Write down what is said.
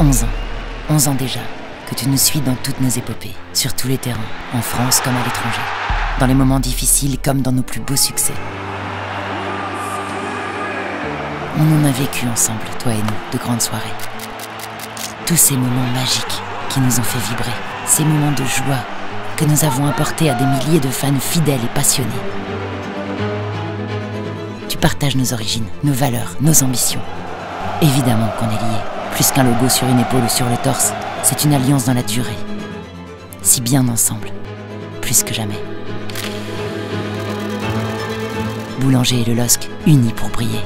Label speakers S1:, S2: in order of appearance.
S1: 11 ans, 11 ans déjà, que tu nous suis dans toutes nos épopées, sur tous les terrains, en France comme à l'étranger, dans les moments difficiles comme dans nos plus beaux succès. On en a vécu ensemble, toi et nous, de grandes soirées. Tous ces moments magiques qui nous ont fait vibrer, ces moments de joie que nous avons apportés à des milliers de fans fidèles et passionnés. Tu partages nos origines, nos valeurs, nos ambitions. Évidemment qu'on est liés, plus qu'un logo sur une épaule ou sur le torse, c'est une alliance dans la durée. Si bien ensemble, plus que jamais. Boulanger et le LOSC, unis pour briller.